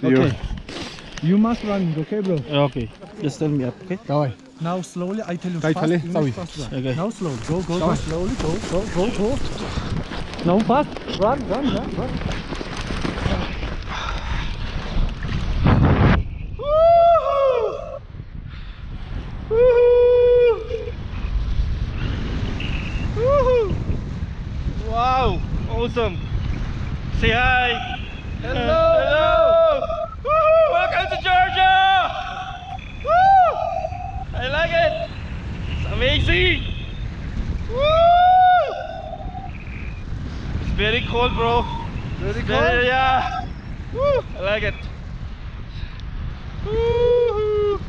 See okay. You. you. must run, okay, bro? Okay. Just tell me up, okay? Go away. Now slowly, I tell you fast, Okay. Now slow, go, go, go, slowly, go, go, go, go. Now fast, run, run, run, run. Wow, awesome. Say hi. Hello. It's. Woo. It's very cold, bro. Very Very, cold. yeah. Woo, I like it. Woo.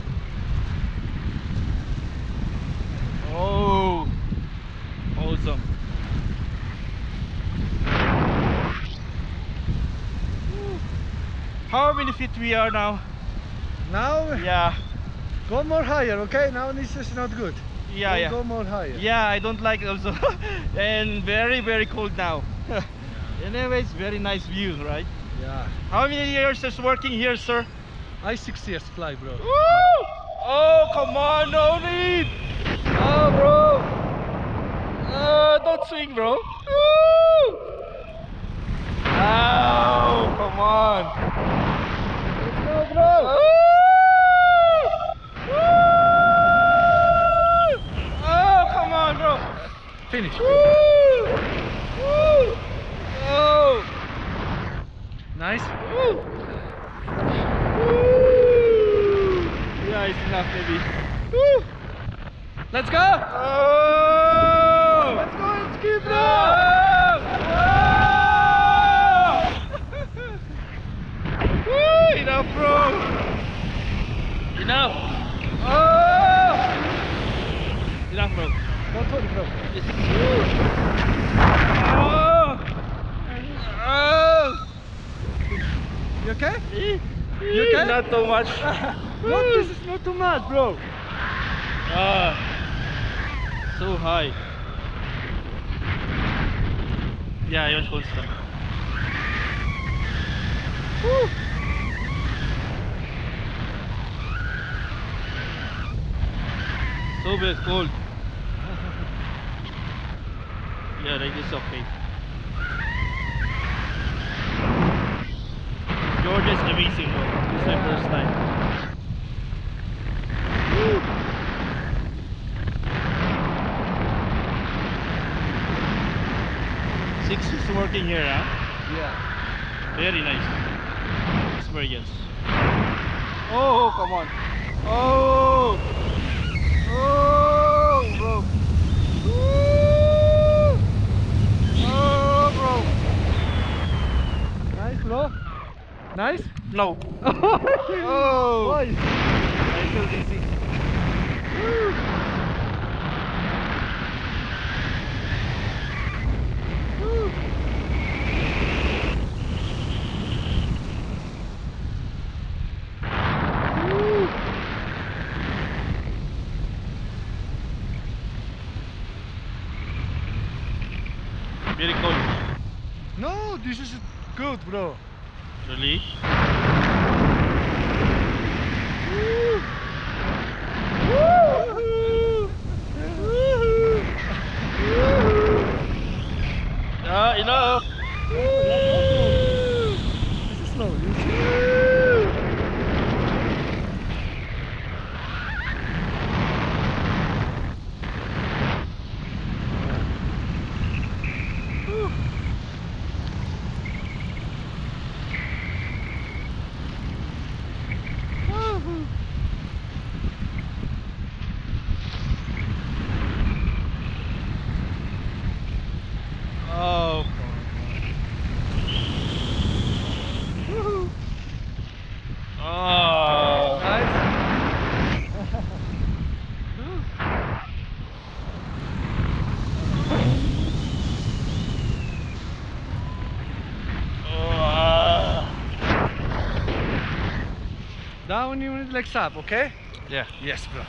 Oh, awesome. Woo. How many feet we are now? Now, Yeah, go more higher, okay? Now this is not good. Yeah, yeah. Go more higher. Yeah, I don't like also. and very, very cold now. Anyways, very nice view, right? Yeah. How many years is working here, sir? I six years fly, bro. Woo! Oh, come on, no need. Oh, bro. Uh, don't swing, bro. Woo! Oh, come on. Let's go, bro. Woo! Oh, come on, bro. Finish. Woo! Woo! Oh. Nice. Woo! Woo! Yeah, it's enough maybe. Woo! Let's go. Oh! Let's go and skip, bro. Woo! Enough, bro. Enough. Oh! Enough, bro. Don't worry, bro. Yes. Oh! Oh! You okay? You okay? Not too much. No, this is not too much, bro. Ah, so high. Yeah, cool stuff. Woo! So big cold. Yeah, like this okay. This time. Six is working here, huh? Yeah. Very nice experience. Oh, come on. Oh, oh, bro. Woo! Oh, Nice, bro. Nice. No. oh. Boys. I feel dizzy. Very cold. No, this is good, bro. natürlich. Down unit legs up, okay? Yeah. Yes, bro.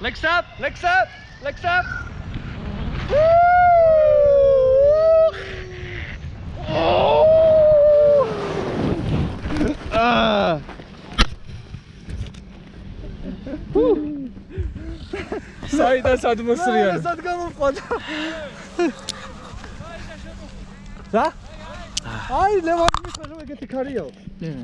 Legs up, legs up, legs up. Woo! Oh! Ah! Woo! Sahiden sadıma ısırıyor. Za? Aj, lewo mi kojarzyło, jakie ty kario. Nie.